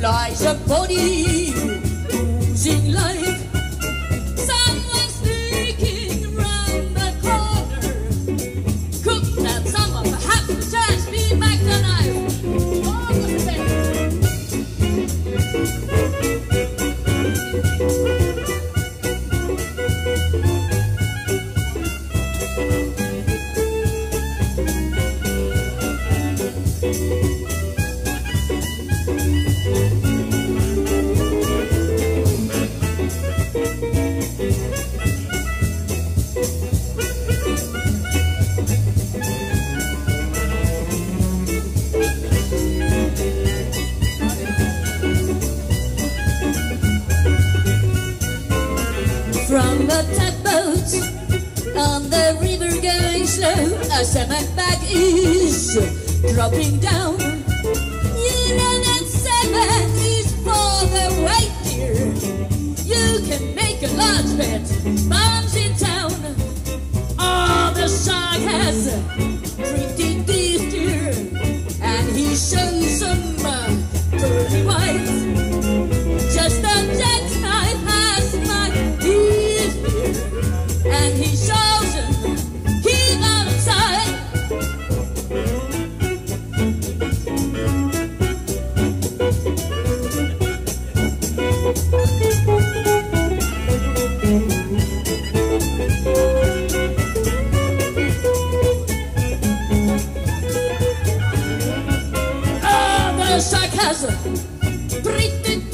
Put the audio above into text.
lại a body đi cùng know a cement bag is dropping down. You know is for the weight. You can make a large bet, Mom's casa. Pretty